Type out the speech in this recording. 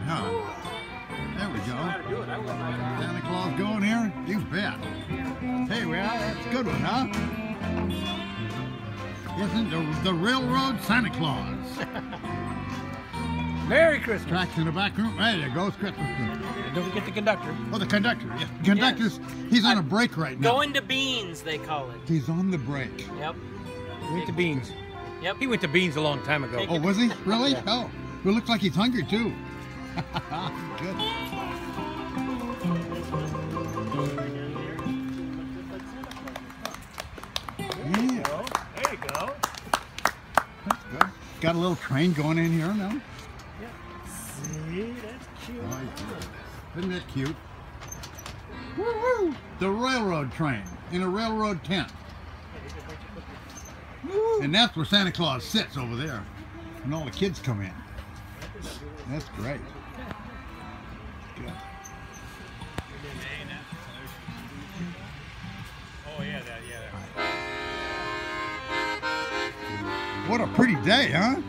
bet, huh? There we go. Santa Claus going here? You bet. Hey, well, that's a good one, huh? Isn't the, the railroad Santa Claus? Merry Christmas. Tracks in the back room. There you go. Christmas. Don't forget the conductor. Oh, the conductor. Yeah. The conductor's, he's on a uh, break right now. Going to beans, they call it. He's on the break. Yep. He went to Beans. Yep. He went to Beans a long time ago. Take Oh, was he? Really? Yeah. Oh, it looks like he's hungry too. Good. Yeah, There you go. Got a little train going in here now. See, that's cute. Isn't that cute? The railroad train in a railroad tent. And that's where Santa Claus sits over there. And all the kids come in. That's great. Good. Oh, what a pretty day, huh?